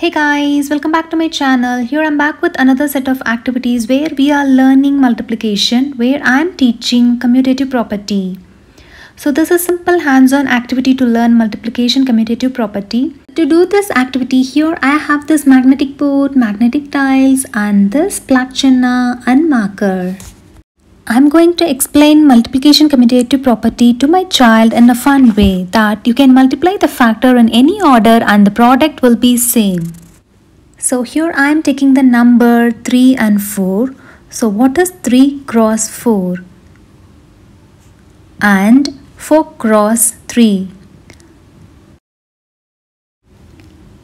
Hey guys, welcome back to my channel. Here I'm back with another set of activities where we are learning multiplication where I'm teaching commutative property. So this is a simple hands-on activity to learn multiplication commutative property. To do this activity here I have this magnetic board, magnetic tiles and this chana and marker. I'm going to explain multiplication commutative property to my child in a fun way that you can multiply the factor in any order and the product will be same. So here I am taking the number 3 and 4. So what is 3 cross 4? And 4 cross 3.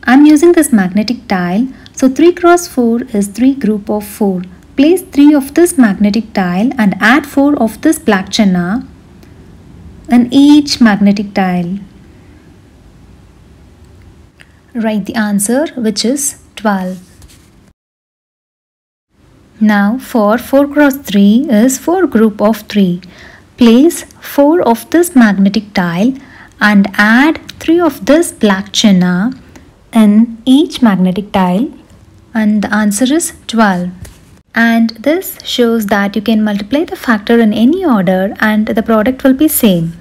I'm using this magnetic tile. So 3 cross 4 is 3 group of 4. Place 3 of this magnetic tile and add 4 of this black chana in each magnetic tile. Write the answer which is 12. Now for 4 cross 3 is 4 group of 3. Place 4 of this magnetic tile and add 3 of this black chana in each magnetic tile and the answer is 12 and this shows that you can multiply the factor in any order and the product will be same.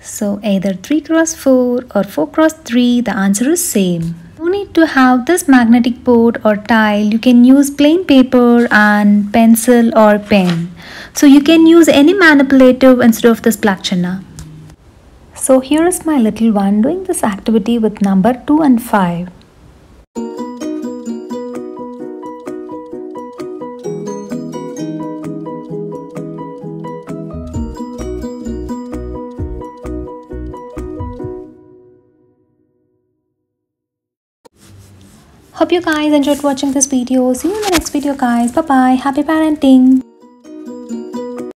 So either 3 cross 4 or 4 cross 3 the answer is same. No need to have this magnetic board or tile you can use plain paper and pencil or pen. So you can use any manipulative instead of this black chana. So here is my little one doing this activity with number 2 and 5. Hope you guys enjoyed watching this video. See you in the next video guys. Bye bye. Happy parenting.